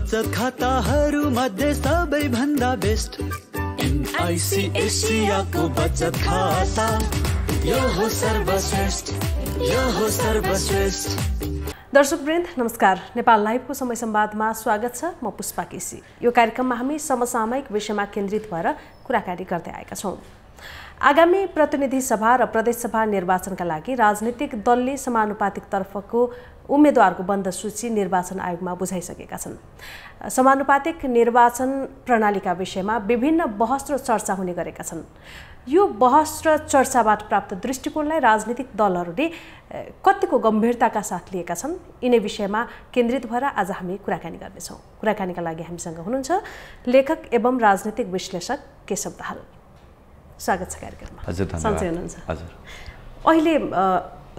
बचत खाताहरू मध्ये सबैभन्दा बेस्ट। एसियाको बचत यो हो सर्वश्रेष्ठ। यो हो सर्वश्रेष्ठ। दर्शकवृन्द नमस्कार। नेपाल लाइभको समय संवादमा स्वागत छ। म पुष्पा केसी। यो कार्यक्रममा हामी समसामयिक विषयमा केन्द्रित भएर कुराकानी गर्दै आएका छौँ। आगामी प्रतिनिधि सभा र प्रदेशसभा निर्वाचनका लागि राजनीतिक दलले समानुपातिक तर्फको उम्मेद्वारको बन्द सूची निर्वाचन आयोगमा बुझाइसकेका छन्। समानुपातिक निर्वाचन प्रणालीका विषयमा विभिन्न बहस र चर्चा हुने गरेका छन्। यो बहस र चर्चाबाट प्राप्त दृष्टिकोणलाई राजनीतिक दलहरूले कतिको गम्भीरताका साथ लिएका छन् यिनै विषयमा केन्द्रित भएर आज हामी कुराकानी गर्नेछौँ। कुराकानीका लागि हामीसँग हुनुहुन्छ लेखक एवं राजनीतिक विश्लेषक केशव दाहाल। स्वागत छ कार्यक्रममा। हजुर अहिले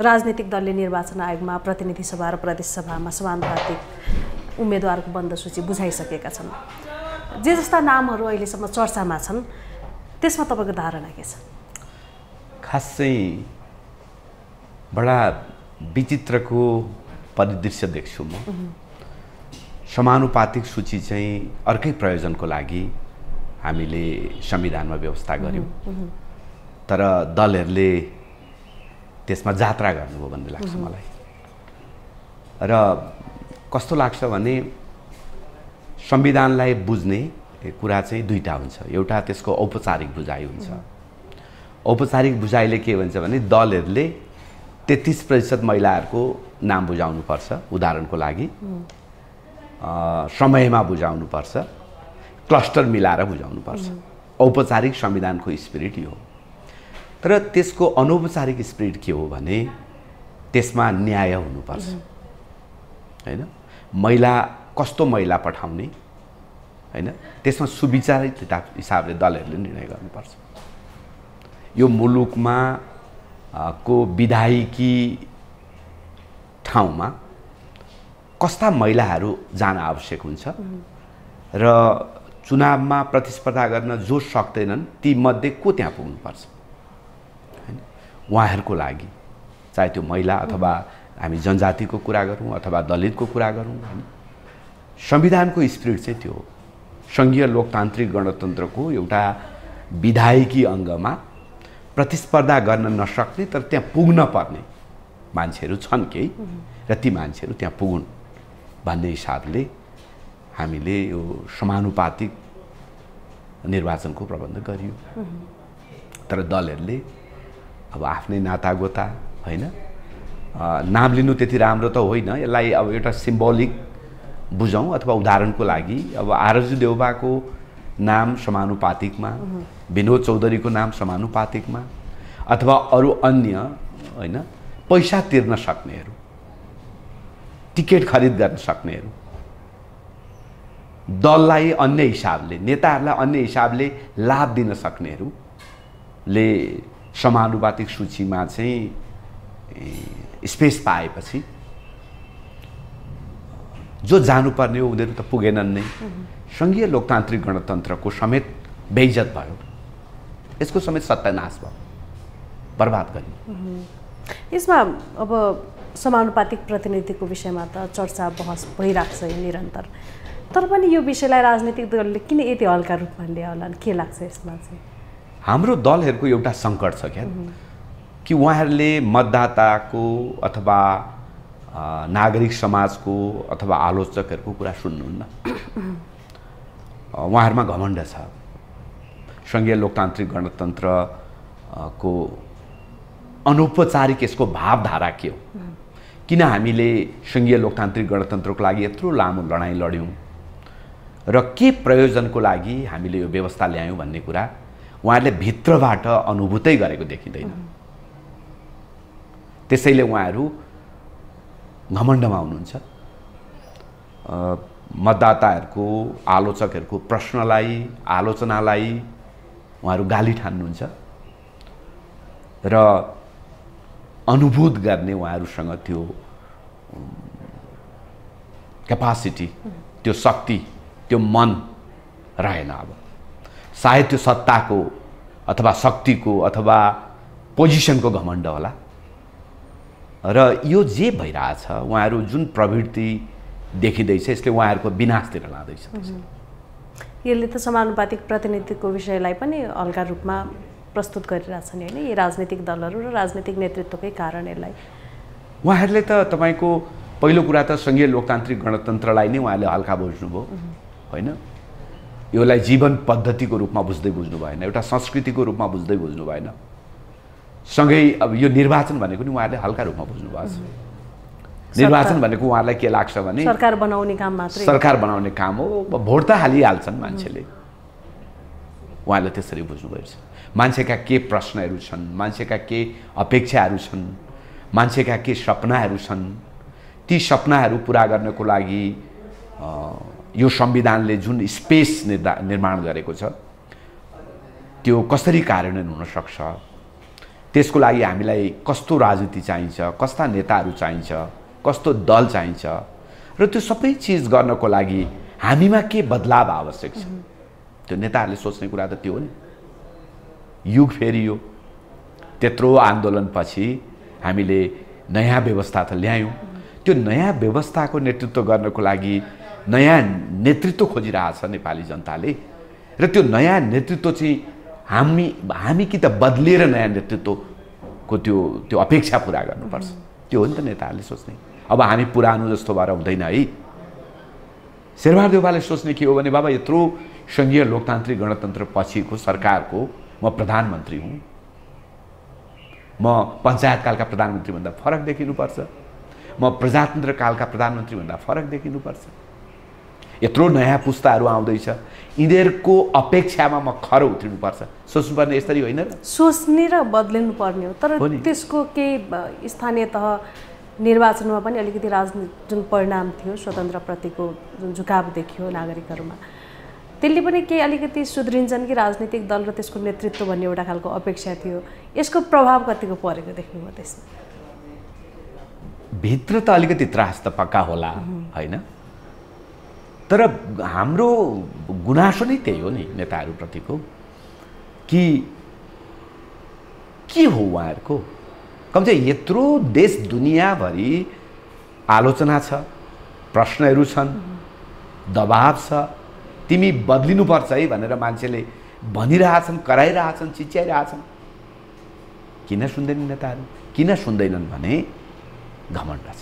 राजनीतिक दलले निर्वाचन आयोगमा प्रतिनिधि सभा र प्रदेश सभामा समानुपातिक उम्मेदवारको बन्द सूची बुझाइसकेका छन्। जे जस्ता नामहरू अहिलेसम्म चर्चामा छन् त्यसमा तपाईँको धारणा के छ? खास चाहिँ बडा विचित्रको परिदृश्य देख्छु म। समानुपातिक सूची चाहिँ अर्कै प्रयोजनको लागि हामीले संविधानमा व्यवस्था गऱ्यौँ। तर दलहरूले त्यसमा जात्रा गर्नुभयो भन्ने लाग्छ मलाई। र कस्तो लाग्छ भने संविधानलाई बुझ्ने कुरा चाहिँ दुईवटा हुन्छ। एउटा त्यसको औपचारिक बुझाइ हुन्छ। औपचारिक बुझाइले के भन्छ भने दलहरूले तेत्तिस प्रतिशत महिलाहरूको नाम बुझाउनुपर्छ उदाहरणको लागि। समयमा बुझाउनुपर्छ क्लस्टर मिलाएर बुझाउनुपर्छ औपचारिक संविधानको स्पिरिट यो हो। तर त्यसको अनौपचारिक स्पिरिट के हो भने त्यसमा न्याय हुनुपर्छ। होइन? महिला कस्तो महिला पठाउने होइन? त्यसमा सुविचारित हिसाब- हिसाबले दलहरूले निर्णय गर्नुपर्छ। यो मुलुकमा को विधायिकी ठाउँमा कस्ता महिलाहरू जान आवश्यक हुन्छ र चुनावमा प्रतिस्पर्धा गर्न जो सक्दैनन् तीमध्ये को त्यहाँ पुग्नुपर्छ? उहाँहरूको लागि चाहे त्यो महिला अथवा हामी जनजातिको कुरा गरौँ अथवा दलितको कुरा गरौँ होइन? संविधानको स्पिरिट चाहिँ त्यो हो। सङ्घीय लोकतान्त्रिक गणतन्त्रको एउटा विधायिकी अङ्गमा प्रतिस्पर्धा गर्न नसक्ने तर त्यहाँ पुग्न पर्ने मान्छेहरू छन् केही र ती मान्छेहरू त्यहाँ पुगुन् भन्ने हिसाबले हामीले यो समानुपातिक निर्वाचनको प्रबन्ध गरियो। तर दलहरूले अब आफ्नै नातागोता होइन। नाम लिनु त्यति राम्रो त होइन। यसलाई अब एउटा सिम्बोलिक बुझौँ अथवा उदाहरणको लागि अब आरजु देउबाको नाम समानुपातिकमा विनोद चौधरीको नाम समानुपातिकमा अथवा अरू अन्य होइन पैसा तिर्न सक्नेहरू टिकट खरिद गर्न सक्नेहरू दललाई अन्य हिसाबले नेताहरूलाई अन्य हिसाबले लाभ दिन सक्नेहरूले समानुपातिक सूचीमा चाहिँ स्पेस पाएपछि जो जानुपर्ने हो उनीहरू त पुगेनन् नै। सङ्घीय लोकतान्त्रिक गणतन्त्रको समेत बेइज्जत भयो। यसको समेत सत्यानाश भयो। बर्बाद गरियो। यसमा अब समानुपातिक प्रतिनिधिको विषयमा त चर्चा बहस भइरहेको छ निरन्तर। तर पनि यो विषयलाई राजनीतिक दलले किन यति हल्का रूपमा लियो होला के लाग्छ यसमा चाहिँ? हाम्रो दलहरूको एउटा सङ्कट छ क्या। कि उहाँहरूले मतदाताको अथवा नागरिक समाजको अथवा आलोचकहरूको कुरा सुन्नुहुन्न। उहाँहरूमा घमण्ड छ। सङ्घीय लोकतान्त्रिक गणतन्त्र को अनौपचारिक यसको भावधारा के हो? किन हामीले सङ्घीय लोकतान्त्रिक गणतन्त्रको लागि यत्रो लामो लडाइँ लड्यौँ? र के प्रयोजनको लागि हामीले यो व्यवस्था ल्यायौँ भन्ने कुरा उहाँहरूले भित्रबाट अनुभूतै गरेको देखिँदैन। त्यसैले उहाँहरू घमण्डमा हुनुहुन्छ। मतदाताहरूको आलोचकहरूको प्रश्नलाई आलोचनालाई उहाँहरू गाली ठान्नुहुन्छ र अनुभूत गर्ने उहाँहरूसँग त्यो क्यापासिटी त्यो शक्ति त्यो मन रहेन अब। सायद त्यो सत्ताको अथवा शक्तिको अथवा पोजिसनको घमण्ड होला। र यो जे भइरहेछ उहाँहरू जुन प्रवृत्ति देखिँदैछ यसले उहाँहरूको विनाशतिर लाँदैछ। यसले त समानुपातिक प्रतिनिधित्वको विषयलाई पनि हल्का रूपमा प्रस्तुत गरिरहेछन् होइन? यी राजनीतिक दलहरू र राजनीतिक नेतृत्वकै कारण यसलाई। उहाँहरूले त तपाईँको पहिलो कुरा त सङ्घीय लोकतान्त्रिक गणतन्त्रलाई नै उहाँले हल्का बुझ्नुभयो। होइन? यसलाई जीवन पद्धतिको रूपमा बुझ्दै बुझ्नु भएन एउटा संस्कृतिको रूपमा बुझ्दै बुझ्नु भएन। सँगै अब यो निर्वाचन भनेको नि उहाँहरूले हल्का रूपमा बुझ्नु भएको छ। निर्वाचन भनेको उहाँलाई के लाग्छ भने सरकार बनाउने काम मात्रै सरकार बनाउने काम हो भोट त हालिहाल्छन् मान्छेले। उहाँले त्यसरी बुझ्नुभएको छ मान्छेका के प्रश्नहरू छन् मान्छेका के अपेक्षाहरू छन् मान्छेका के सपनाहरू छन् ती सपनाहरू पुरा गर्नको लागि यो संविधानले जुन स्पेस निर्दा निर्माण गरेको छ त्यो कसरी कार्यान्वयन हुनसक्छ त्यसको लागि हामीलाई कस्तो राजनीति चाहिन्छ कस्ता नेताहरू चाहिन्छ कस्तो दल चाहिन्छ र त्यो सबै चिज गर्नको लागि हामीमा के बदलाव आवश्यक छ? त्यो नेताहरूले सोच्ने कुरा त त्यो हो नि। युग फेरियो त्यत्रो आन्दोलनपछि हामीले नयाँ व्यवस्था त ल्यायौँ। त्यो नयाँ व्यवस्थाको नेतृत्व गर्नको लागि नयाँ नेतृत्व खोजिरहेछ नेपाली जनताले। र त्यो नयाँ नेतृत्व चाहिँ हामी हामी कि त बदलिएर नयाँ नेतृत्वको त्यो त्यो अपेक्षा पुरा गर्नुपर्छ। त्यो हो नि त नेताहरूले सोच्ने। अब हामी पुरानो जस्तो भएर हुँदैन है। शेरबहादुर देउपाले सोच्ने के हो भने बाबा यत्रो सङ्घीय लोकतान्त्रिक गणतन्त्र पछिको सरकारको म प्रधानमन्त्री हुँ। म पञ्चायतकालका प्रधानमन्त्रीभन्दा फरक देखिनुपर्छ। म प्रजातन्त्र कालका प्रधानमन्त्रीभन्दा फरक देखिनुपर्छ। यत्रो नयाँ पुस्ताहरू आउँदैछ। यिनीहरूको अपेक्षामा म खर उत्रिनुपर्छ। सोच्नुपर्ने यसरी होइन र? सोच्ने र बदलिनु पर्ने हो तर। त्यसको केही स्थानीय तह निर्वाचनमा पनि अलिकति राजनीति जुन परिणाम थियो स्वतन्त्रप्रतिको जुन झुकाव देखियो नागरिकहरूमा त्यसले पनि केही अलिकति सुध्रिन्छन् कि राजनीतिक दल र त्यसको नेतृत्व भन्ने एउटा खालको अपेक्षा थियो। यसको प्रभाव कतिको परेको देख्नुभयो त्यसमा? भित्र त अलिकति त्रास त पक्का होला होइन? तर हाम्रो गुनासो नै त्यही हो नि नेताहरूप्रतिको कि के हो उहाँहरूको? कमसे यत्रो देश दुनियाँभरि आलोचना छ प्रश्नहरू छन् दबाब छ तिमी बदलिनुपर्छ है भनेर मान्छेले भनिरहेछन् कराइरहेछन् चिच्याइरहेछन्। किन सुन्दैनन् नेताहरू? किन सुन्दैनन् भने घमण्ड छ।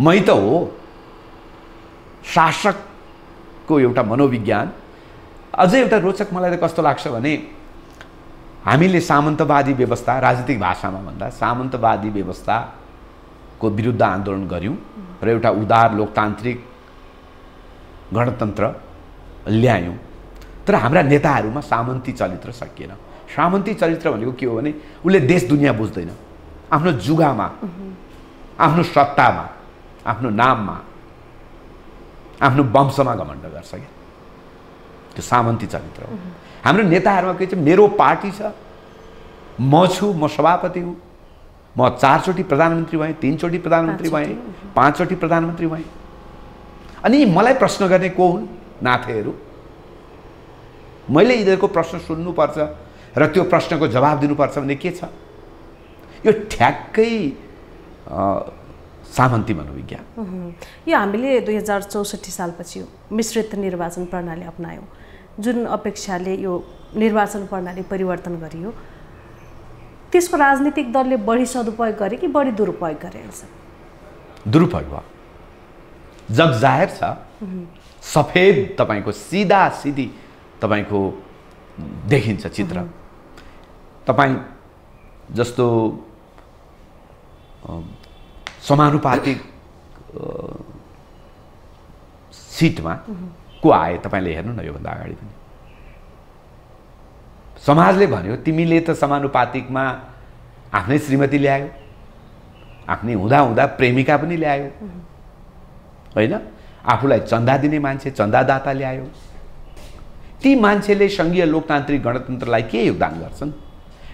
मै त हो। शासकको एउटा मनोविज्ञान। अझै एउटा रोचक मलाई त कस्तो लाग्छ भने हामीले सामन्तवादी व्यवस्था राजनीतिक भाषामा भन्दा सामन्तवादी व्यवस्थाको विरुद्ध आन्दोलन गऱ्यौँ र एउटा उदार लोकतान्त्रिक गणतन्त्र ल्यायौँ। तर हाम्रा नेताहरूमा सामन्ती चरित्र सकिएन। सामन्ती चरित्र भनेको के हो भने उसले देश दुनियाँ बुझ्दैन। आफ्नो जुगामा आफ्नो सत्तामा आफ्नो नाममा आफ्नो वंशमा घमण्ड गर्छ क्या। त्यो सामन्ती चरित्र हो। हाम्रो नेताहरूमा के छ? मेरो पार्टी छ म छु म सभापति हुँ म चारचोटि प्रधानमन्त्री भएँ तिनचोटि प्रधानमन्त्री भएँ पाँचचोटि प्रधानमन्त्री भएँ। अनि मलाई प्रश्न गर्ने को हुन्? नाथेहरू। मैले यिनीहरूको प्रश्न सुन्नुपर्छ र त्यो प्रश्नको जवाब दिनुपर्छ भने के छ? यो ठ्याक्कै सामन्ती मनोविज्ञान यो हामीले दुई हजार चौसठी सालपछि मिश्रित निर्वाचन प्रणाली अप्नायौँ। जुन अपेक्षाले यो निर्वाचन प्रणाली परिवर्तन गरियो। त्यसको राजनीतिक दलले बढी सदुपयोग गरे कि बढी दुरुपयोग गरे दुरुपयोग भयो। जग जाहेर छ। सफेद तपाईँको सिधा सिधी तपाईँको देखिन्छ चित्र। तपाईँ जस्तो समानुपातिक सिटमा को आए तपाईँले हेर्नु न योभन्दा अगाडि पनि? समाजले भन्यो तिमीले त समानुपातिकमा आफ्नै श्रीमती ल्यायो आफ्नै हुँदा हुँदा प्रेमिका पनि ल्यायो। होइन? आफूलाई चन्दा दिने मान्छे चन्दादाता ल्यायो। ती मान्छेले सङ्घीय लोकतान्त्रिक गणतन्त्रलाई के योगदान गर्छन्?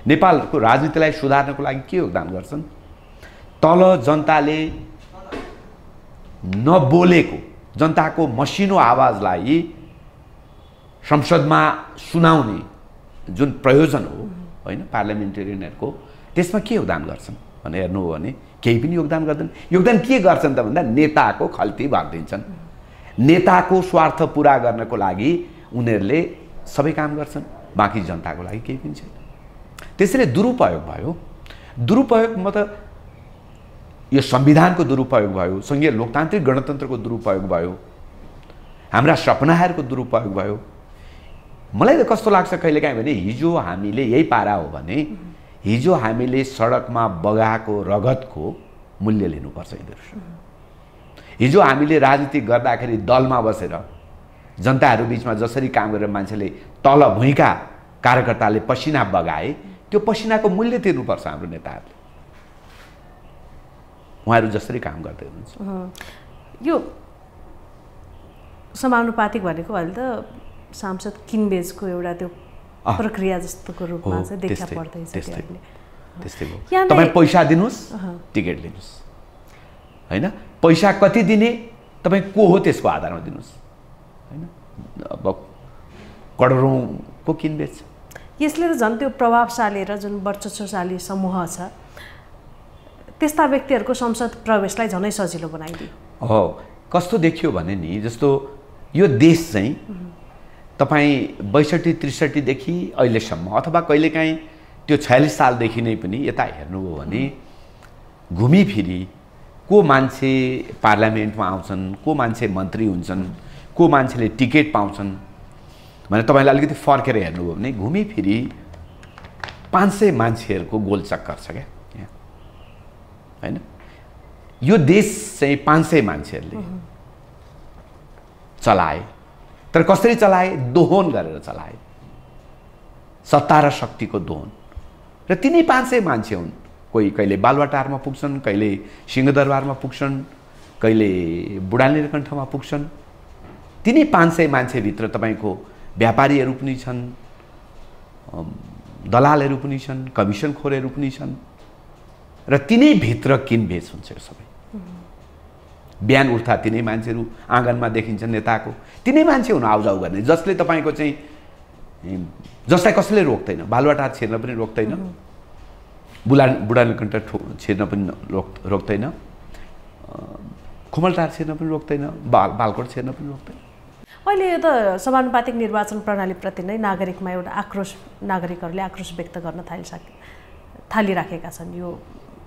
नेपालको राजनीतिलाई सुधार्नको लागि के योगदान गर्छन्? तल जनताले नबोलेको जनताको मसिनो आवाजलाई संसदमा सुनाउने जुन प्रयोजन हो होइन पार्लियामेन्टेरियनहरूको त्यसमा के योगदान गर्छन् भनेर हेर्नु हो भने केही पनि योगदान गर्दैन। योगदान के गर्छन् त भन्दा नेताको खल्ती भरिदिन्छन्। नेताको स्वार्थ पुरा गर्नको लागि उनीहरूले सबै काम गर्छन् बाँकी जनताको लागि केही पनि छैन। त्यसैले दुरुपयोग भयो। दुरुपयोग म त यो संविधानको दुरुपयोग भयो सङ्घीय लोकतान्त्रिक गणतन्त्रको दुरुपयोग भयो हाम्रा सपनाहरूको दुरुपयोग भयो। मलाई त कस्तो लाग्छ कहिलेकाहीँ भने हिजो हामीले यही पारा हो भने हिजो हामीले सडकमा बगाएको रगतको मूल्य लिनुपर्छ यिनीहरू हिजो हामीले राजनीति गर्दाखेरि दलमा बसेर जनताहरू बिचमा जसरी काम गरेर मान्छेले तल भुइँका कार्यकर्ताले पसिना बगाए त्यो पसिनाको मूल्य तिर्नुपर्छ हाम्रो नेताहरूले। उहाँहरू जसरी काम गर्दै हुनुहुन्छ। यो समानुपातिक भनेको अहिले त सांसद किनबेचको एउटा त्यो। प्रक्रिया जस्तोको रूपमा हो, चाहिँ देखा पर्दैछ त्यस्तै। यहाँले- तपाईँ पैसा दिनुहोस्। टिकट लिनुहोस्। होइन? पैसा कति दिने तपाईँ को हो त्यसको आधारमा दिनुहोस्। होइन? अब करोडौँको किनबेच। यसले त झन् त्यो प्रभावशाली र जुन वर्चस्वशाली समूह छ त्यस्ता व्यक्तिहरूको संसद प्रवेशलाई झनै सजिलो बनाइदियो। हो कस्तो देखियो भने नि जस्तो यो देश चाहिँ तपाईँ बैसठी त्रिसठीदेखि अहिलेसम्म अथवा कहिलेकाहीँ त्यो छयालिस सालदेखि नै पनि यता हेर्नुभयो भने घुमिफिरी को मान्छे पार्लियामेन्टमा आउँछन् को मान्छे मन्त्री हुन्छन् को मान्छेले टिकट पाउँछन् भने तपाईँले अलिकति फर्केर हेर्नुभयो भने घुमिफिरी पाँच सय मान्छेहरूको गोलचक्कर छ क्या। होइन? यो देश चाहिँ पाँच सय मान्छेहरूले चलाए। तर कसरी चलाए? दोहोन गरेर चलाए। सत्ता र शक्तिको दोहोन। र तिनै पाँच सय मान्छे हुन्। कोही कहिले बालुवाटारमा पुग्छन् कहिले सिंहदरबारमा पुग्छन् कहिले बुढानीलकण्ठमा पुग्छन्। तिनै पाँच सय मान्छेभित्र तपाईँको व्यापारीहरू पनि छन् दलालहरू पनि छन् कमिसनखोरहरू पनि छन्। र तिनैभित्र किनबेच हुन्छ यो सबै? बिहान उठ्दा तिनै मान्छेहरू आँगनमा देखिन्छन् नेताको। तिनै मान्छे हुनु आउजाउ गर्ने जसले तपाईँको चाहिँ जसलाई कसैले रोक्दैन। बालुवाटार छिर्न पनि रोक्दैन। बुला बुढानीकण्ठ ठो छिर्न पनि रोक रोक्दैन। खुमलटार छिर्न पनि रोक्दैन। बाल बालकोट छिर्न पनि रोक्दैन। अहिले यो त समानुपातिक निर्वाचन प्रणालीप्रति नै नागरिकमा एउटा आक्रोश नागरिकहरूले आक्रोश व्यक्त गर्न थालिसके थालिराखेका छन्। यो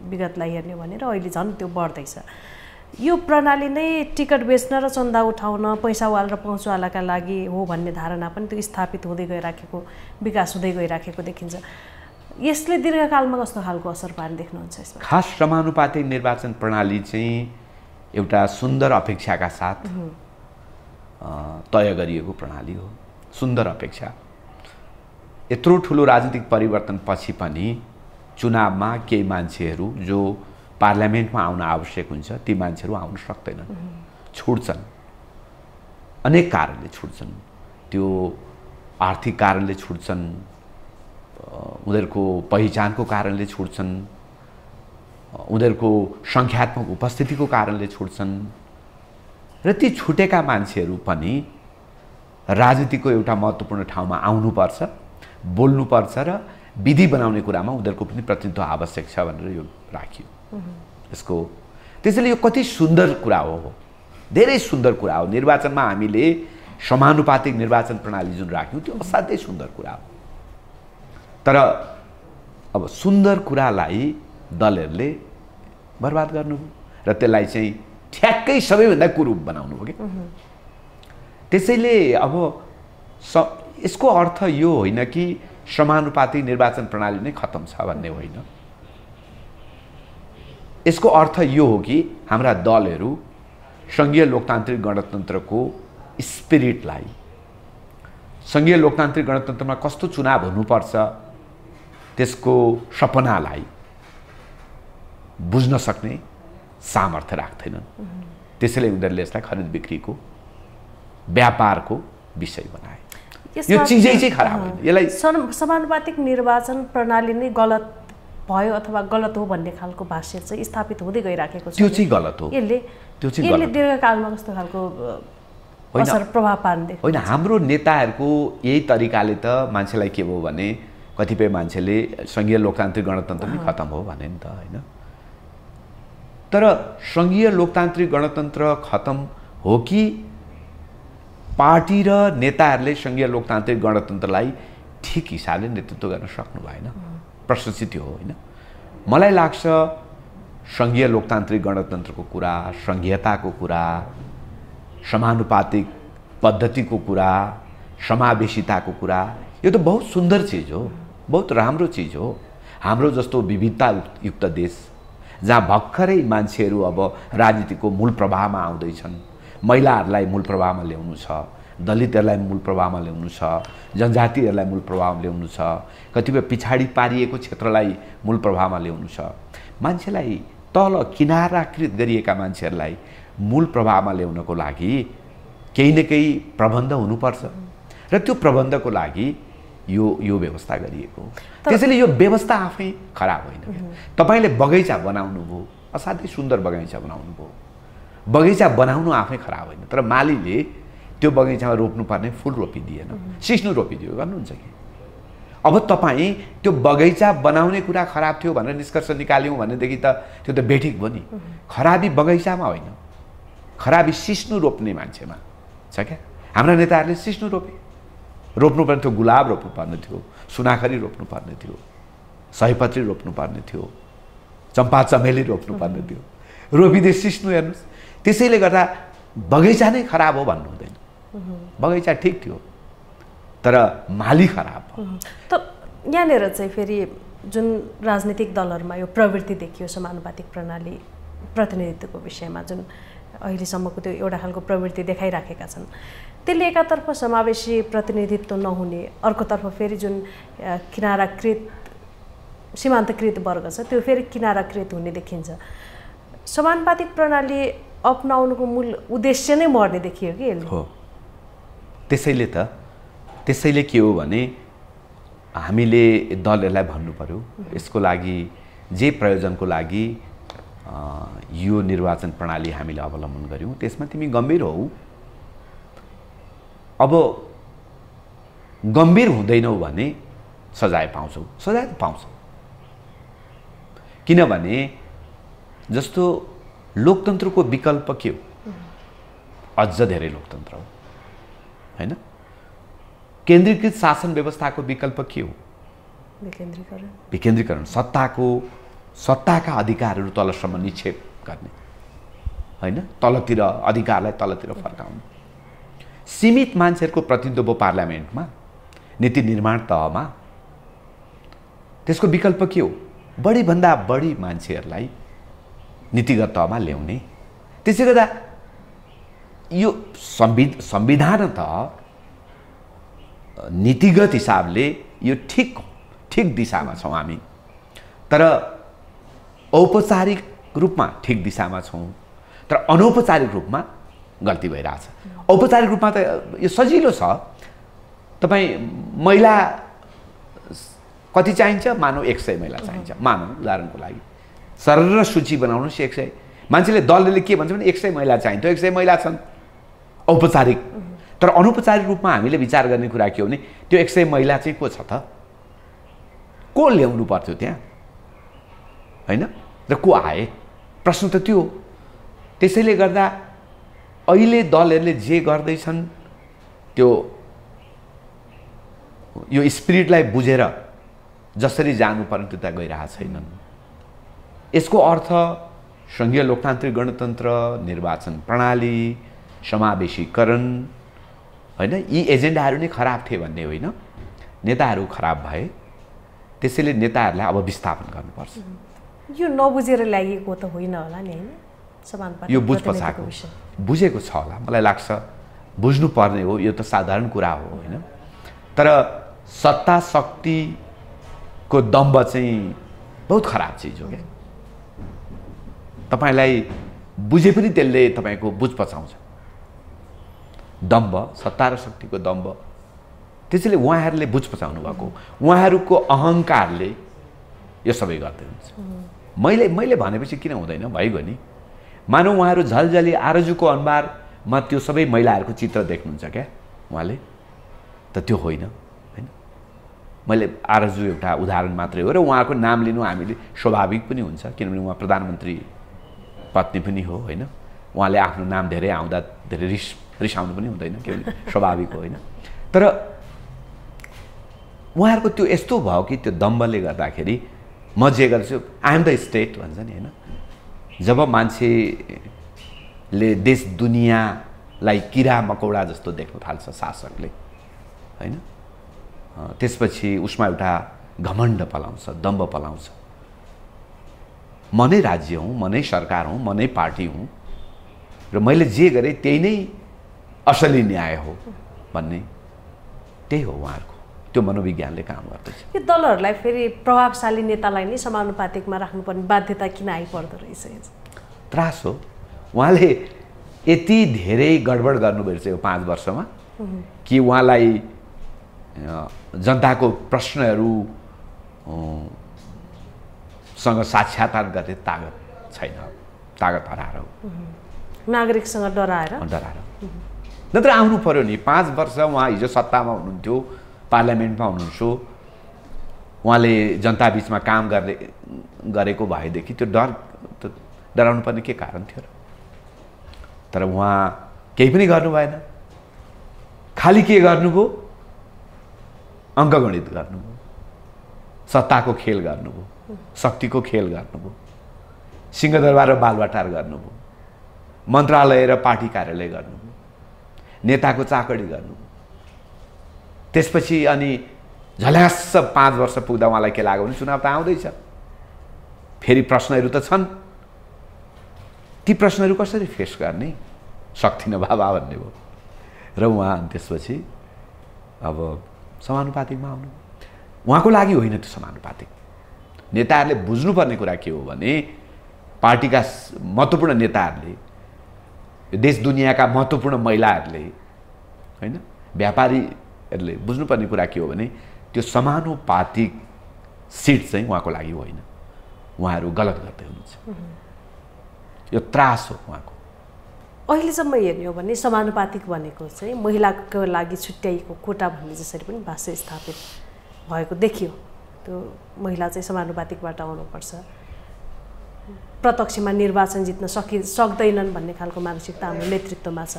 विगतलाई हेर्ने हो भने र अहिले झन् त्यो बढ्दैछ। यो प्रणाली नै टिकट बेच्न र चन्दा उठाउन पैसावाल र पहुँचवालाका लागि हो भन्ने धारणा पनि त्यो स्थापित हुँदै गइराखेको विकास हुँदै गइराखेको देखिन्छ। यसले दीर्घकालमा कस्तो खालको असर पार्ने देख्नुहुन्छ यसमा? खास समानुपातिक निर्वाचन प्रणाली चाहिँ एउटा सुन्दर अपेक्षाका साथ तय गरिएको प्रणाली हो। सुन्दर अपेक्षा। यत्रो ठुलो राजनीतिक परिवर्तनपछि पनि चुनावमा केही मान्छेहरू जो पार्लियामेन्टमा आउन आवश्यक हुन्छ ती मान्छेहरू आउन सक्दैनन् छुट्छन्। अनेक कारणले छुट्छन्। त्यो आर्थिक कारणले छुट्छन् उनीहरूको पहिचानको कारणले छुट्छन् उनीहरूको सङ्ख्यात्मक उपस्थितिको कारणले छुट्छन्। र ती छुटेका मान्छेहरू पनि राजनीतिको एउटा महत्त्वपूर्ण ठाउँमा आउनुपर्छ बोल्नुपर्छ र विधि बनाउने कुरामा उनीहरूको पनि प्रतिनिधित्व आवश्यक छ भनेर यो राखियो। यसको त्यसैले यो कति सुन्दर कुरा हो। धेरै सुन्दर कुरा हो। निर्वाचनमा हामीले समानुपातिक निर्वाचन प्रणाली जुन राख्यौँ त्यो असाध्यै सुन्दर कुरा हो। तर अब सुन्दर कुरालाई दलहरूले बर्बाद गर्नुभयो र त्यसलाई चाहिँ ठ्याक्कै सबैभन्दा कुरूप बनाउनु हो कि त्यसैले अब स यसको अर्थ यो होइन कि समानुपातिक निर्वाचन प्रणाली नै खतम छ भन्ने होइन। यसको अर्थ यो हो कि हाम्रा दलहरू सङ्घीय लोकतान्त्रिक गणतन्त्रको स्पिरिटलाई सङ्घीय लोकतान्त्रिक गणतन्त्रमा कस्तो चुनाव हुनुपर्छ त्यसको सपनालाई बुझ्न सक्ने सामर्थ्य राख्दैनन्। त्यसैले उनीहरूले यसलाई खरिद बिक्रीको व्यापारको विषय बनाए। यो चिजै चाहिँ खराब होइन। यसलाई सम- समानुपातिक निर्वाचन प्रणाली नै गलत भयो अथवा गलत हो भन्ने खालको भाष्य चाहिँ स्थापित हुँदै गइराखेको छ। त्यो चाहिँ गलत हो। यसले त्यो चाहिँ यसले। दीर्घकालमा कस्तो खालको। असर प्रभाव पार्ने। देख्नु होइन हाम्रो नेताहरूको यही तरिकाले त मान्छेलाई के भयो भने कतिपय मान्छेले सङ्घीय लोकतान्त्रिक गणतन्त्र नै खतम हो भने नि त होइन। तर सङ्घीय लोकतान्त्रिक गणतन्त्र खतम हो कि पार्टी र नेताहरूले सङ्घीय लोकतान्त्रिक गणतन्त्रलाई ठिक हिसाबले नेतृत्व गर्न सक्नु भएन। प्रश्न चाहिँ त्यो हो होइन? मलाई लाग्छ सङ्घीय लोकतान्त्रिक गणतन्त्रको कुरा सङ्घीयताको कुरा समानुपातिक पद्धतिको कुरा समावेशिताको कुरा यो त बहुत सुन्दर चिज हो बहुत राम्रो चिज हो। हाम्रो जस्तो विविधतायुक्त देश जहाँ भर्खरै मान्छेहरू अब राजनीतिको मूल प्रवाहमा आउँदैछन् महिलाहरूलाई मूल प्रवाहमा ल्याउनु छ दलितहरूलाई मूल प्रवाहमा ल्याउनु छ जनजातिहरूलाई मूल प्रभावमा ल्याउनु छ कतिपय पछाडि पारिएको क्षेत्रलाई मूल प्रभावमा ल्याउनु छ। मान्छेलाई तल किनाराकृत गरिएका मान्छेहरूलाई मूल प्रभावमा ल्याउनको लागि केही न केही प्रबन्ध हुनुपर्छ र त्यो प्रबन्धको लागि यो यो व्यवस्था गरिएको त्यसैले यो व्यवस्था आफै खराब होइन तपाईँले बगैँचा बनाउनु भयो असाध्यै सुन्दर बगैँचा बनाउनु भयो बगैँचा बनाउनु आफै खराब होइन। तर मालीले त्यो बगैँचामा रोप्नुपर्ने फुल रोपिदिएन। सिस्नु रोपिदियो गर्नुहुन्छ कि? अब तपाईँ त्यो बगैँचा बनाउने कुरा खराब थियो भनेर निष्कर्ष निकाल्यौँ भनेदेखि त त्यो त बेठिक भयो नि। खराबी बगैँचामा होइन। खराबी सिस्नु रोप्ने मान्छेमा। छ क्या? हाम्रा नेताहरूले सिस्नु रोपे। रोप्नुपर्ने थियो गुलाब रोप्नुपर्ने थियो सुनाखरी रोप्नुपर्ने थियो सयपत्री रोप्नुपर्ने थियो चम्पा चमेली रोप्नुपर्ने थियो। रोपिँदै सिस्नु हेर्नुहोस्। त्यसैले गर्दा बगैँचा नै खराब हो भन्नु हुँदैन बगैँचा ठिक थियो तर माली खराब त यहाँनिर चाहिँ फेरि जुन राजनीतिक दलहरूमा यो प्रवृत्ति देखियो समानुपातिक प्रणाली प्रतिनिधित्वको विषयमा जुन अहिलेसम्मको त्यो एउटा खालको प्रवृत्ति देखाइराखेका छन् त्यसले एकातर्फ समावेशी प्रतिनिधित्व नहुने अर्कोतर्फ फेरि जुन किनाराकृत सीमान्तकृत वर्ग छ त्यो फेरि किनाराकृत हुने देखिन्छ। समानुपातिक प्रणाली अप्नाउनुको मूल उद्देश्य नै मर्ने देखियो कि यसले? हो। त्यसैले त त्यसैले के हो भने हामीले दलहरूलाई भन्नु पर्यो यसको लागि जे प्रयोजनको लागि यो निर्वाचन प्रणाली हामीले अवलम्बन गऱ्यौँ त्यसमा तिमी गम्भीर हौ। अब गम्भीर हुँदैनौ भने सजाय पाउँछौ सजाय त पाउँछौ। किनभने जस्तो लोकतन्त्रको विकल्प के हो? अझ धेरै लोकतन्त्र हो। होइन? केन्द्रीकृत शासन व्यवस्थाको विकल्प के हो? विकेन्द्रीकरण। विकेन्द्रीकरण। सत्ताको सत्ताका अधिकारहरू तलसम्म निक्षेप गर्ने। होइन? तलतिर अधिकारलाई तलतिर फर्काउने। सीमित मान्छेहरूको प्रतिनिधित्व पार्लियामेन्टमा नीति निर्माण तहमा त्यसको विकल्प के हो? बढीभन्दा बढी मान्छेहरूलाई नीतिगत तहमा ल्याउने। त्यसले गर्दा यो संवि संविधान त नीतिगत हिसाबले यो ठिक ठिक दिशामा छौँ हामी। तर औपचारिक रूपमा ठिक दिशामा छौँ। तर अनौपचारिक रूपमा गल्ती भइरहेछ। औपचारिक रूपमा त यो सजिलो छ। तपाईँ महिला कति चाहिन्छ? मानव एक सय महिला चाहिन्छ। मानव उदाहरणको लागि। सरर सूची बनाउनुहोस् एक सय। मान्छेले दलले के भन्छ भने एक सय महिला चाहिन्छ। एक सय महिला छन्। औपचारिक। तर अनौपचारिक रूपमा हामीले विचार गर्ने कुरा के हो भने त्यो एक सय महिला चाहिँ को छ त? को ल्याउनु पर्थ्यो त्यहाँ? होइन? र को आए? प्रश्न त त्यो त्यसैले गर्दा अहिले दलहरूले जे गर्दैछन् त्यो यो स्पिरिटलाई बुझेर जसरी जानुपर्ने त्यता गइरहेको छैनन्। यसको अर्थ सङ्घीय लोकतान्त्रिक गणतन्त्र निर्वाचन प्रणाली समावेशीकरण होइन? यी एजेन्डाहरू नै खराब थिए भन्ने होइन? नेताहरू खराब भए त्यसैले नेताहरूलाई अब विस्थापन गर्नुपर्छ। यो नबुझेर ल्याइएको त होइन होला नि होइन? यो बुझ पछाएको विषय। बुझेको छ होला। मलाई लाग्छ बुझ्नुपर्ने हो यो त साधारण कुरा हो होइन? तर सत्ता शक्तिको दम्ब चाहिँ बहुत खराब चिज हो क्या। तपाईँलाई बुझे पनि त्यसले तपाईँको बुझ पचाउँछ दम्ब सत्ता र शक्तिको दम्ब त्यसैले उहाँहरूले बुझ पचाउनु भएको। उहाँहरूको अहङ्कारले यो सबै गर्दै हुन्छ। मैले मैले भनेपछि किन हुँदैन? भइगयो नि। मानव उहाँहरू झलझली आरजुको अनुहारमा त्यो सबै महिलाहरूको चित्र देख्नुहुन्छ क्या उहाँले? त त्यो होइन होइन। मैले आरजु एउटा उदाहरण मात्रै हो र उहाँको नाम लिनु हामीले स्वाभाविक पनि हुन्छ किनभने उहाँ प्रधानमन्त्री पत्नी पनि हो होइन? उहाँले आफ्नो नाम धेरै आउँदा धेरै रिस रिसाउनु पनि हुँदैन के भने स्वाभाविक हो होइन? तर उहाँहरूको त्यो यस्तो भयो कि त्यो दम्बले गर्दाखेरि म जे गर्छु आइएम द स्टेट भन्छ नि होइन? जब मान्छेले देश दुनियाँलाई किरा मकौडा जस्तो देख्न थाल्छ शासकले होइन? त्यसपछि उसमा एउटा घमण्ड पलाउँछ दम्ब पलाउँछ। म नै राज्य हुँ म नै सरकार हुँ म नै पार्टी हुँ र मैले जे गरेँ त्यही नै असली न्याय हो भन्ने। त्यही हो उहाँहरूको। त्यो मनोविज्ञानले काम गर्दछ। यो दलहरूलाई फेरि प्रभावशाली नेतालाई नै समानुपातिकमा राख्नुपर्ने बाध्यता किन आइपर्दो रहेछ त्रास हो। उहाँले यति धेरै गडबड गर्नुभएको छ यो पाँच वर्षमा कि उहाँलाई जनताको प्रश्नहरू सँग साक्षात्कार गर्ने तागत छैन तागत हराएर। नागरिकसँग डराएर? डराएर। नत्र आउनु पऱ्यो नि पाँच वर्ष उहाँ हिजो सत्तामा हुनुहुन्थ्यो पार्लियामेन्टमा हुनुहुन्थ्यो उहाँले जनता बिचमा काम गर्ने गरेको भएदेखि त्यो डर डराउनु पर्ने के कारण थियो र? तर उहाँ केही पनि गर्नु भएन। खालि के गर्नुभयो अङ्कगणित गर्नुभयो सत्ताको खेल गर्नुभयो शक्तिको खेल गर्नुभयो। सिंहदरबार र बालबाटार गर्नुभयो। मन्त्रालय र पार्टी कार्यालय गर्नुभयो। नेताको चाकडी गर्नुभयो। त्यसपछि अनि झल्यास पाँच वर्ष पुग्दा उहाँलाई के लाग्यो भने चुनाव त आउँदैछ। फेरि प्रश्नहरू त छन्। ती प्रश्नहरू कसरी फेस गर्ने? सक्थिनँ बाबा भन्ने भयो। र उहाँ त्यसपछि अब समानुपातिकमा आउनु उहाँको लागि होइन त्यो समानुपातिक। नेताहरूले बुझ्नुपर्ने कुरा के हो भने पार्टीका महत्त्वपूर्ण नेताहरूले देश दुनियाँका महत्त्वपूर्ण महिलाहरूले होइन व्यापारीहरूले बुझ्नुपर्ने कुरा के हो भने त्यो समानुपातिक सिट चाहिँ उहाँको लागि होइन। उहाँहरू गलत गर्दै हुनुहुन्छ। यो त्रास हो उहाँको। अहिलेसम्म हेर्ने हो भने समानुपातिक भनेको चाहिँ महिलाको लागि छुट्याइएको कोटा भन्ने जसरी पनि भाष्य स्थापित भएको देखियो। त्यो महिला चाहिँ समानुपातिकबाट आउनुपर्छ। प्रत्यक्षमा निर्वाचन जित्न सकि सक्दैनन् भन्ने खालको मानसिकता हाम्रो नेतृत्वमा छ।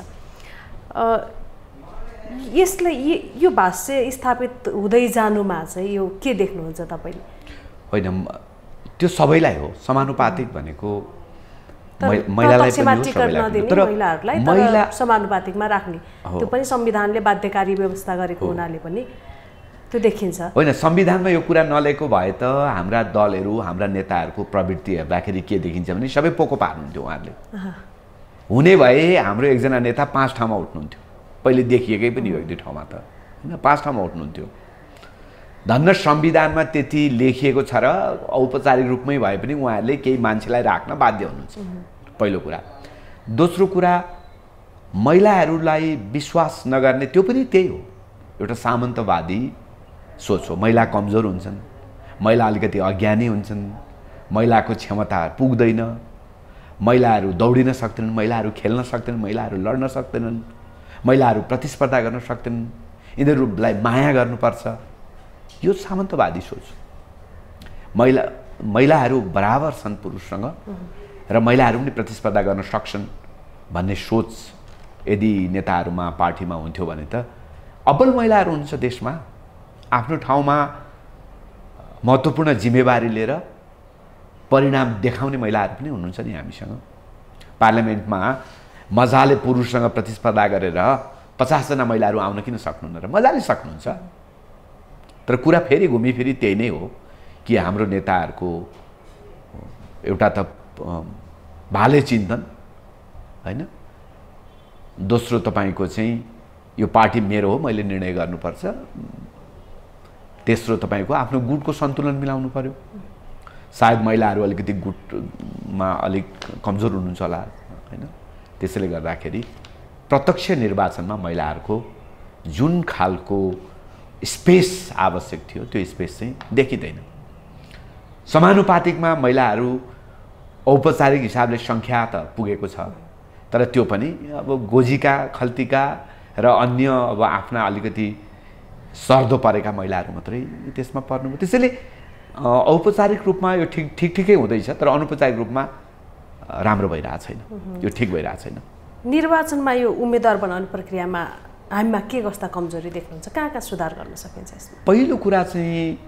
यसले यो भाष्य स्थापित हुँदै जानुमा चाहिँ यो के देख्नुहुन्छ तपाईँले? होइन त्यो सबैलाई हो समानुपातिक भनेको महिलालाई समानुपातिकमा राख्ने। त्यो पनि संविधानले बाध्यकारी व्यवस्था गरेको हुनाले पनि त्यो देखिन्छ। होइन संविधानमा यो कुरा नलिएको भए त हाम्रा दलहरू हाम्रा नेताहरूको प्रवृत्ति हेर्दाखेरि के देखिन्छ भने सबै पोको पार्नुहुन्थ्यो उहाँहरूले। हुने भए हाम्रो एकजना नेता पाँच ठाउँमा उठ्नुहुन्थ्यो। पहिले देखिएकै पनि हो एक दुई ठाउँमा त। होइन पाँच ठाउँमा उठ्नुहुन्थ्यो। धन्न संविधानमा त्यति लेखिएको छ र औपचारिक रूपमै भए पनि उहाँहरूले केही मान्छेलाई राख्न बाध्य हुनुहुन्छ। पहिलो कुरा। दोस्रो कुरा महिलाहरूलाई विश्वास नगर्ने त्यो पनि त्यही हो। एउटा सामन्तवादी सोच हो महिला कमजोर हुन्छन्। महिला अलिकति अज्ञानी हुन्छन्। महिलाको क्षमता पुग्दैन। महिलाहरू दौडिन सक्दैनन् महिलाहरू खेल्न सक्दैनन् महिलाहरू लड्न सक्दैनन्। महिलाहरू प्रतिस्पर्धा गर्न सक्दैनन्। यिनीहरूलाई माया गर्नुपर्छ। यो सामन्तवादी सोच महिला महिलाहरू बराबर छन् पुरुषसँग र महिलाहरू पनि प्रतिस्पर्धा गर्न सक्छन् भन्ने सोच यदि नेताहरूमा पार्टीमा हुन्थ्यो भने त। अब्बल महिलाहरू हुनुहुन्छ देशमा। आफ्नो ठाउँमा महत्त्वपूर्ण जिम्मेवारी लिएर परिणाम देखाउने महिलाहरू पनि हुनुहुन्छ नि हामीसँग। पार्लियामेन्टमा मजाले पुरुषसँग प्रतिस्पर्धा गरेर पचासजना महिलाहरू आउन किन सक्नुहुन्न र मजाले सक्नुहुन्छ। तर कुरा फेरि घुमिफिरी त्यही नै हो कि हाम्रो नेताहरूको एउटा त भाले चिन्तन होइन? दोस्रो तपाईँको चाहिँ यो पार्टी मेरो हो मैले निर्णय गर्नुपर्छ। तेस्रो तपाईँको आफ्नो गुटको सन्तुलन मिलाउनु पऱ्यो सायद महिलाहरू अलिकति गुटमा अलिक कमजोर हुनुहुन्छ होला होइन? त्यसैले गर्दाखेरि प्रत्यक्ष निर्वाचनमा महिलाहरूको जुन खालको स्पेस आवश्यक थियो त्यो स्पेस चाहिँ देखिँदैन। समानुपातिकमा महिलाहरू औपचारिक हिसाबले सङ्ख्या त पुगेको छ तर त्यो पनि अब गोजीका खल्तीका र अन्य अब आफ्ना अलिकति सर्दो परेका महिलाहरू मात्रै त्यसमा पर्नुभयो त्यसैले औपचारिक रूपमा यो ठिक ठिक ठिकै हुँदैछ तर अनौपचारिक रूपमा राम्रो भइरहेको छैन। यो ठिक भइरहेको छैन। निर्वाचनमा यो उम्मेद्वार बनाउने प्रक्रियामा हामीमा के कस्ता कमजोरी देख्नुहुन्छ? कहाँ कहाँ सुधार गर्न सकिन्छ यसमा? पहिलो कुरा चाहिँ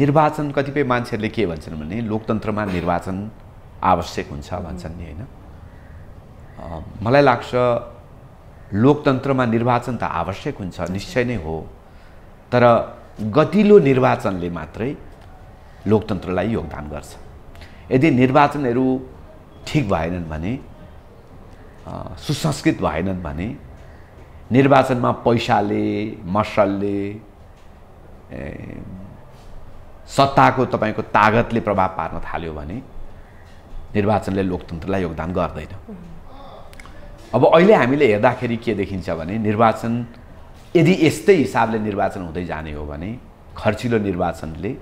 निर्वाचन कतिपय मान्छेहरूले के भन्छन् भने लोकतन्त्रमा निर्वाचन आवश्यक हुन्छ भन्छन् नि होइन? मलाई लाग्छ लोकतन्त्रमा निर्वाचन त आवश्यक हुन्छ निश्चय नै हो। तर गतिलो निर्वाचनले मात्रै लोकतन्त्रलाई योगदान गर्छ। यदि निर्वाचनहरू ठिक भएनन् भने सुसंस्कृत भएनन् भने निर्वाचनमा पैसाले मसलले सत्ताको तपाईँको तागतले प्रभाव पार्न थाल्यो भने निर्वाचनले लोकतन्त्रलाई योगदान गर्दैन। अब अहिले हामीले हेर्दाखेरि के देखिन्छ भने निर्वाचन यदि यस्तै हिसाबले निर्वाचन हुँदै जाने हो भने खर्चिलो निर्वाचनले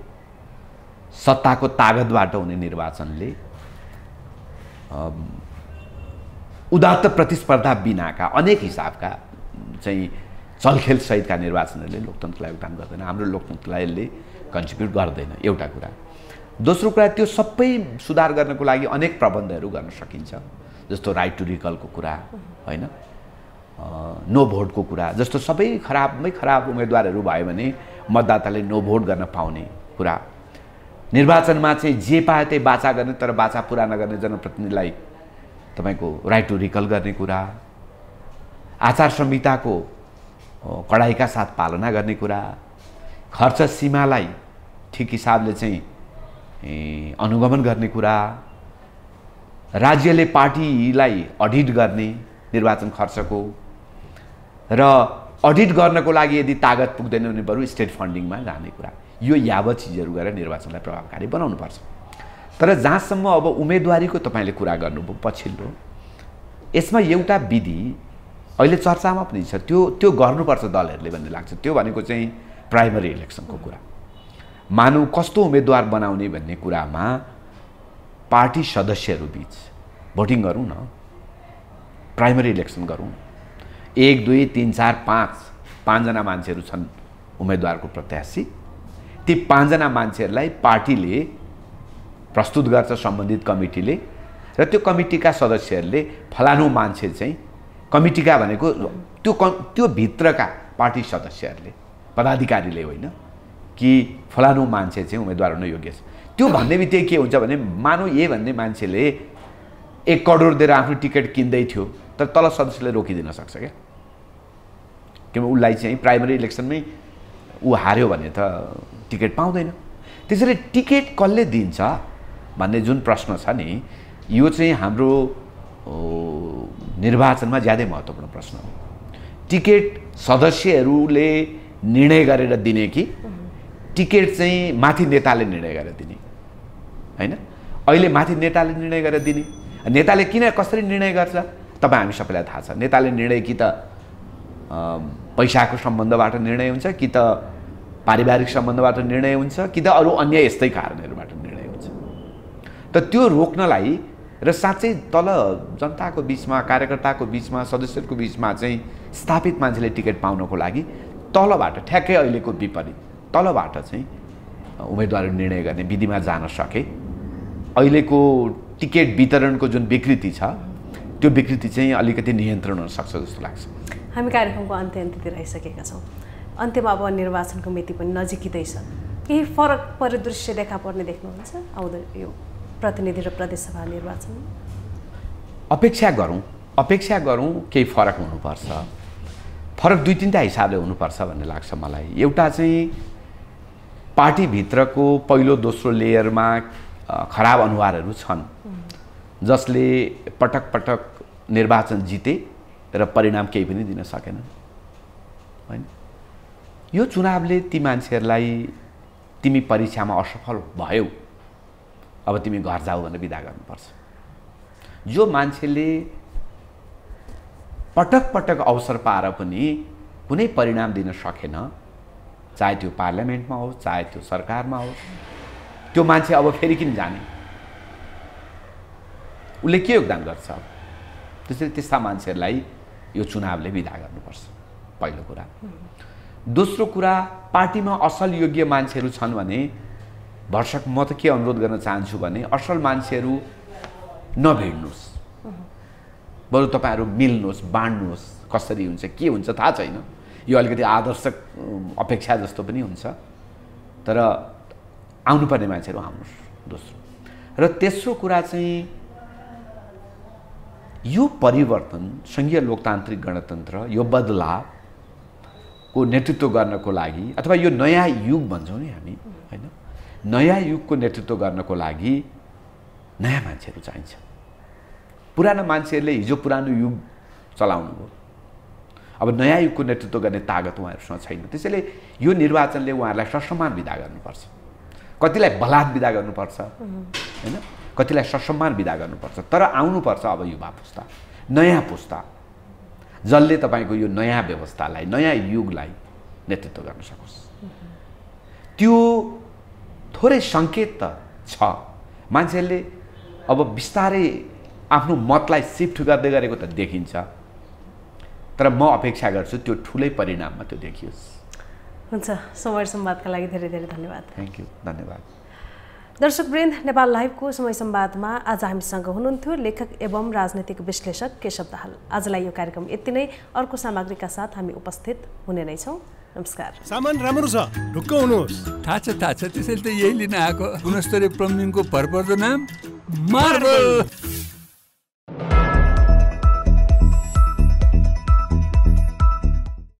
सत्ताको तागतबाट हुने निर्वाचनले उदात्त प्रतिस्पर्धा बिनाका अनेक हिसाबका चाहिँ चलखेल सहितका निर्वाचनहरूले लोकतन्त्रलाई योगदान गर्दैन। हाम्रो लोकतन्त्रलाई यसले कन्ट्रिब्युट गर्दैन एउटा कुरा। दोस्रो कुरा त्यो सबै सुधार गर्नको लागि अनेक प्रबन्धहरू गर्न सकिन्छ। जस्तो राइट टु रिकलको कुरा होइन? नो भोटको कुरा जस्तो सबै खराबमै खराब उम्मेदवारहरू भयो भने मतदाताले नो भोट गर्न पाउने कुरा। निर्वाचनमा चाहिँ जे पाए त्यही बाचा गर्ने तर बाचा पुरा नगर्ने जनप्रतिनिधिलाई तपाईँको राइट टु रिकल गर्ने कुरा। आचार संहिताको कडाइका साथ पालना गर्ने कुरा। खर्च सीमालाई ठिक हिसाबले चाहिँ अनुगमन गर्ने कुरा। राज्यले पार्टीलाई अडिट गर्ने निर्वाचन खर्चको र अडिट गर्नको लागि यदि तागत पुग्दैन भने बरु स्टेट फन्डिङमा जाने कुरा। यो यावत चिजहरू गरेर निर्वाचनलाई प्रभावकारी बनाउनुपर्छ। तर जहाँसम्म अब उम्मेदवारीको तपाईँले कुरा गर्नुभयो पछिल्लो यसमा एउटा विधि अहिले चर्चामा पनि छ। त्यो त्यो गर्नुपर्छ दलहरूले भन्ने लाग्छ। त्यो भनेको चाहिँ प्राइमरी इलेक्सनको कुरा। मानव कस्तो उम्मेदवार बनाउने भन्ने कुरामा पार्टी सदस्यहरू बिच भोटिङ गरौँ न। प्राइमरी इलेक्सन गरौँ। एक दुई तिन चार पाँच पाँचजना मान्छेहरू छन् उम्मेदवारको प्रत्याशी। ती पाँचजना मान्छेहरूलाई पार्टीले प्रस्तुत गर्छ सम्बन्धित कमिटीले र त्यो कमिटीका सदस्यहरूले फलानु मान्छे चाहिँ कमिटीका भनेको त्यो क त्यो भित्रका पार्टी सदस्यहरूले पदाधिकारीले होइन कि फलानु मान्छे चाहिँ उम्मेदवार हुन योग्य छ। त्यो भन्ने बित्तिकै के हुन्छ भने मानव ए भन्ने मान्छेले एक करोड दिएर आफ्नो टिकट किन्दै थियो तर तल सदस्यले रोकिदिन सक्छ क्या? किनभने उसलाई चाहिँ प्राइमरी इलेक्सनमै ऊ हार्यो भने त टिकट पाउँदैन। त्यसैले टिकट कसले दिन्छ भन्ने जुन प्रश्न छ नि यो चाहिँ हाम्रो निर्वाचनमा ज्यादै महत्त्वपूर्ण प्रश्न हो। टिकट सदस्यहरूले निर्णय गरेर दिने कि टिकट चाहिँ माथि नेताले निर्णय गरेर दिने? होइन? अहिले माथि नेताले निर्णय गरेर दिने। नेताले किन कसरी निर्णय गर्छ? तपाईँ हामी सबैलाई थाहा छ। नेताले निर्णय कि त पैसाको सम्बन्धबाट निर्णय हुन्छ कि त पारिवारिक सम्बन्धबाट निर्णय हुन्छ कि त अरू अन्य यस्तै कारणहरूबाट निर्णय हुन्छ। त त्यो रोक्नलाई र साँच्चै तल जनताको बिचमा कार्यकर्ताको बिचमा सदस्यहरूको बिचमा चाहिँ स्थापित मान्छेले टिकट पाउनको लागि तलबाट ठ्याक्कै अहिलेको विपरीत तलबाट चाहिँ उम्मेदवार निर्णय गर्ने विधिमा जान सके। अहिलेको टिकट वितरणको जुन विकृति छ त्यो विकृति चाहिँ अलिकति नियन्त्रण हुन सक्छ जस्तो लाग्छ। हामी कार्यक्रमको अन्त्य अन्त्यतिर आइसकेका छौँ। अन्त्यमा अब निर्वाचनको मिति पनि नजिकै छ। केही फरक परिदृश्य देखा पर्ने देख्नुहुन्छ? आउँदो यो प्रतिनिधि र प्रदेशसभा निर्वाचन अपेक्षा गरौँ अपेक्षा गरौँ केही फरक हुनुपर्छ। फरक दुई तिनवटा हिसाबले हुनुपर्छ भन्ने लाग्छ मलाई। एउटा चाहिँ पार्टीभित्रको पहिलो दोस्रो लेयरमा खराब अनुहारहरू छन्। जसले पटक पटक निर्वाचन जिते र परिणाम केही पनि दिन सकेनन्। होइन? यो चुनावले ती मान्छेहरूलाई तिमी परीक्षामा असफल भयौ। अब तिमी घर जाऊ भनेर विदा गर्नुपर्छ। जो मान्छेले पटक पटक अवसर पाएर पनि कुनै परिणाम दिन सकेन। चाहे त्यो पार्लियामेन्टमा होस् चाहे त्यो सरकारमा होस्। त्यो मान्छे अब फेरि किन जाने? उसले के योगदान गर्छ अब? त्यसरी त्यस्ता मान्छेहरूलाई यो चुनावले विदा गर्नुपर्छ पहिलो कुरा। दोस्रो कुरा पार्टीमा असल योग्य मान्छेहरू छन् भने भर्सक म त के अनुरोध गर्न चाहन्छु भने असल मान्छेहरू नभिड्नुहोस् बरु तपाईँहरू मिल्नुहोस् बाँड्नुहोस् कसरी हुन्छ के हुन्छ थाहा छैन। यो अलिकति आदर्श अम, अपेक्षा जस्तो पनि हुन्छ। तर आउनुपर्ने मान्छेहरू आउनुहोस् दोस्रो र तेस्रो कुरा चाहिँ यो परिवर्तन सङ्घीय लोकतान्त्रिक गणतन्त्र यो बदलावको नेतृत्व गर्नको लागि अथवा यो नयाँ युग भन्छौँ नि हामी होइन? नयाँ युगको नेतृत्व गर्नको लागि नयाँ मान्छेहरू चाहिन्छ। पुराना मान्छेहरूले हिजो पुरानो युग चलाउनु भयो अब नयाँ युगको नेतृत्व गर्ने तागत उहाँहरूसँग छैन। त्यसैले यो निर्वाचनले उहाँहरूलाई ससम्मान विदा गर्नुपर्छ। कतिलाई बलात् विदा गर्नुपर्छ। होइन? कतिलाई ससम्मान विदा गर्नुपर्छ। तर आउनुपर्छ अब युवा पुस्ता नयाँ पुस्ता। जसले तपाईँको यो नयाँ व्यवस्थालाई नयाँ युगलाई नेतृत्व गर्न सकोस्। त्यो थोरै सङ्केत त छ। मान्छेहरूले अब बिस्तारै आफ्नो मतलाई सिफ्ट गर्दै गरेको त देखिन्छ। तर म अपेक्षा गर्छु त्यो ठुलै परिणाममा त्यो देखियोस्। हुन्छ समय संवादका लागि धेरै धेरै धन्यवाद। थ्याङ्क यू धन्यवाद। दर्शकवृन्द नेपाल लाइभको समय संवादमा आज हामीसँग हुनुहुन्थ्यो लेखक एवं राजनैतिक विश्लेषक केशव दाहाल। आजलाई यो कार्यक्रम यति नै। अर्को सामग्रीका साथ हामी उपस्थित हुने नै छौँ। नमस्कार। सामान राम्रो छ ढुक्क हुनुहोस्। थाहा छ थाहा छ। त्यसैले त यही लिन आएको गुणस्तरीय प्लम्बिङको भरपर्दो नाम मार्बल।